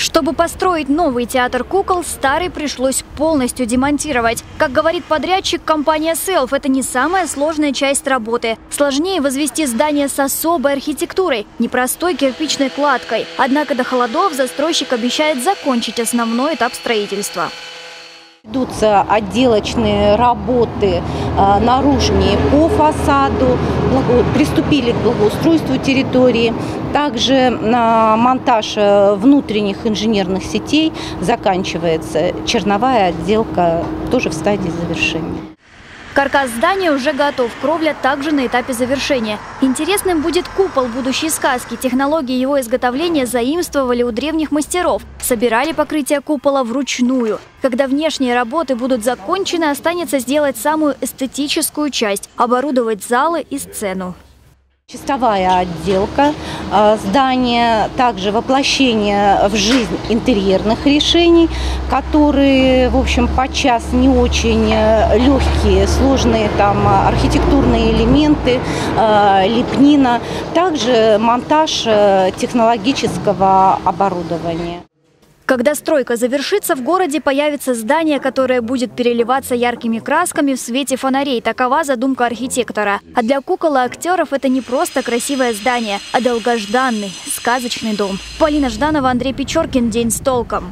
Чтобы построить новый театр кукол, старый пришлось полностью демонтировать. Как говорит подрядчик, компания Self – это не самая сложная часть работы. Сложнее возвести здание с особой архитектурой, непростой кирпичной кладкой. Однако до холодов застройщик обещает закончить основной этап строительства. Ведутся отделочные работы э, наружнее по фасаду, приступили к благоустройству территории. Также э, монтаж э, внутренних инженерных сетей заканчивается. Черновая отделка тоже в стадии завершения. Каркас здания уже готов, кровля также на этапе завершения. Интересным будет купол будущей сказки. Технологии его изготовления заимствовали у древних мастеров. Собирали покрытие купола вручную. Когда внешние работы будут закончены, останется сделать самую эстетическую часть – оборудовать залы и сцену. Чистовая отделка э, здания, также воплощение в жизнь интерьерных решений, которые, в общем, подчас не очень э, легкие, сложные там архитектурные элементы, э, лепнина, также монтаж технологического оборудования. Когда стройка завершится, в городе появится здание, которое будет переливаться яркими красками в свете фонарей. Такова задумка архитектора. А для кукол и актеров это не просто красивое здание, а долгожданный, сказочный дом. Полина Жданова, Андрей Печоркин. День с толком.